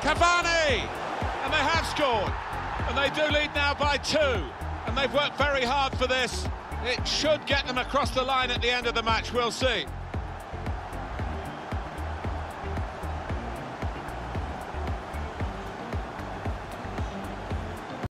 Cavani! And they have scored. And they do lead now by two. And they've worked very hard for this. It should get them across the line at the end of the match, we'll see.